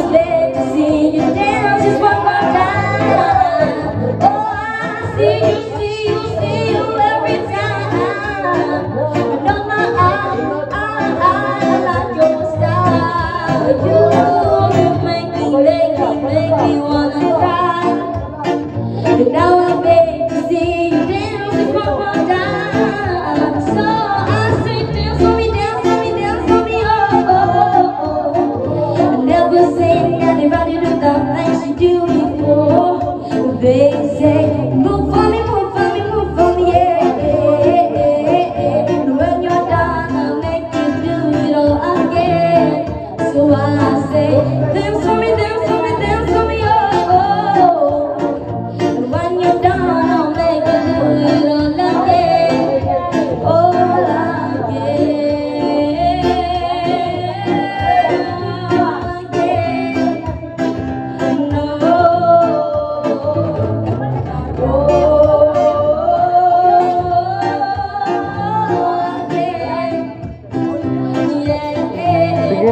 just see you dance just one more time. Oh, I see you, see you, see you every time. I, You, make me, make me, make me wanna cry. Now que o amor venceu no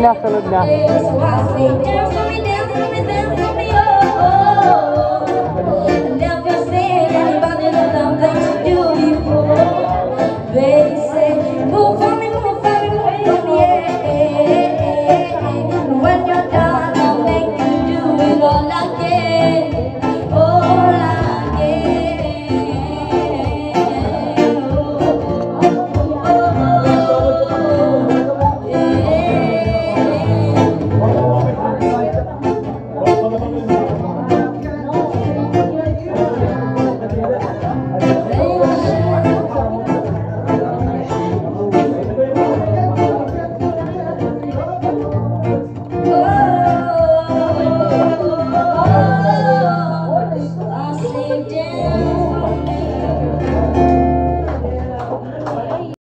na, sunod na. Never